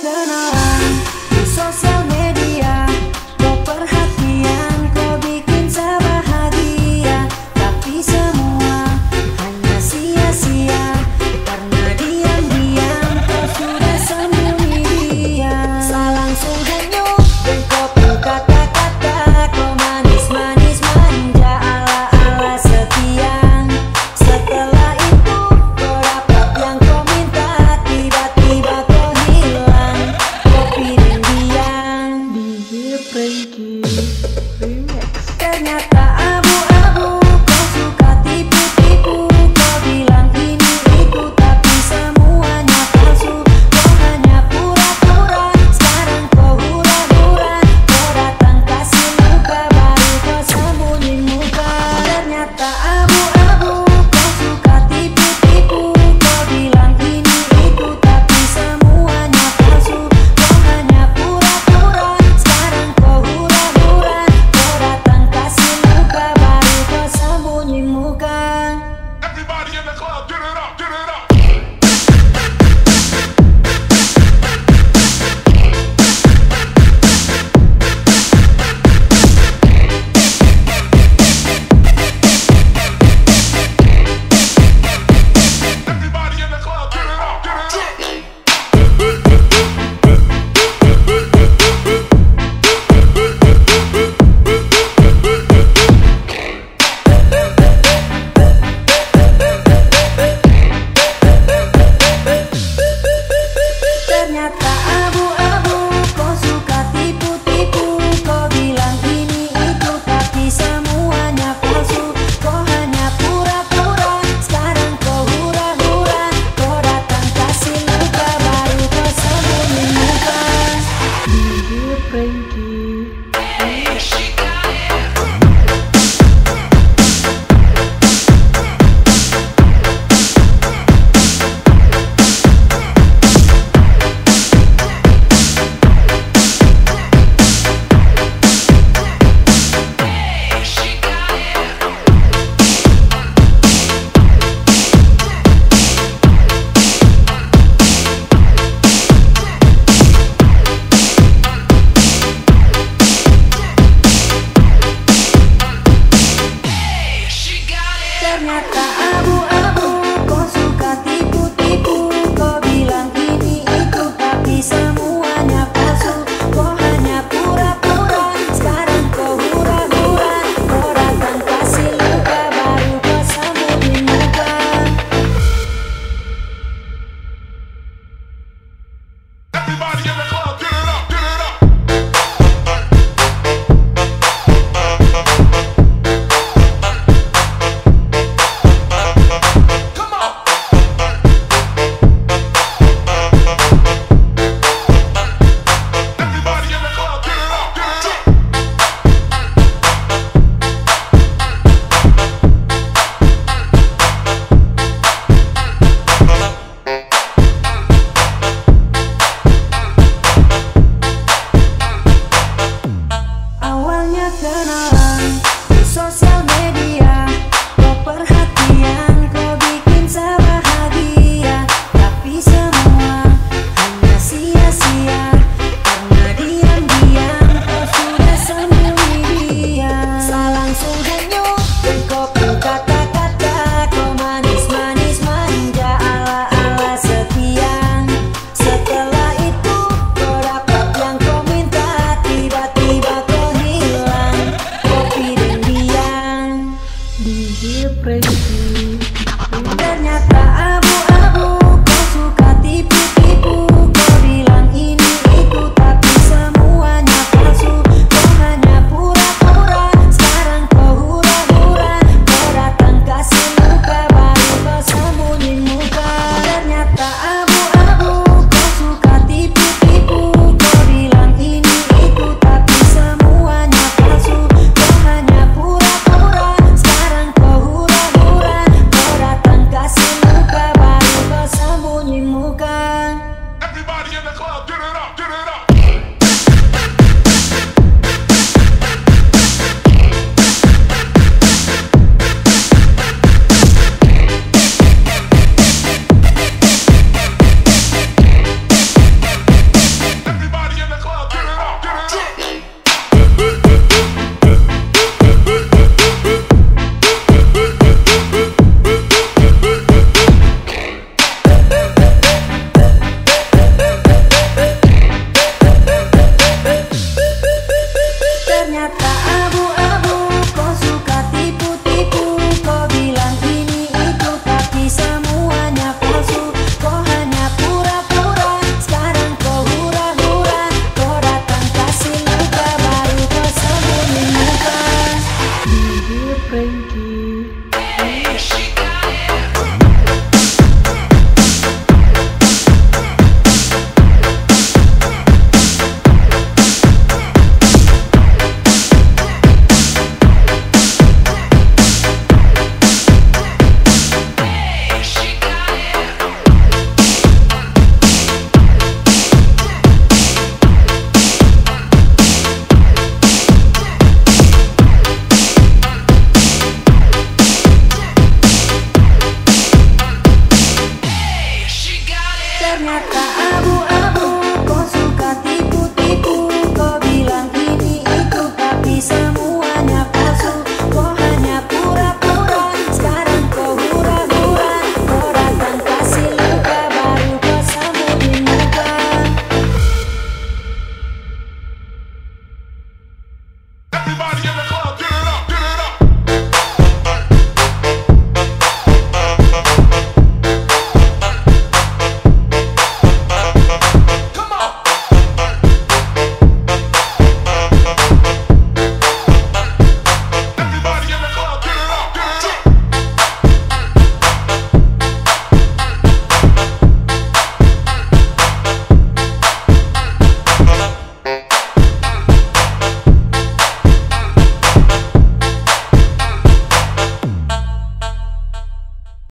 Then I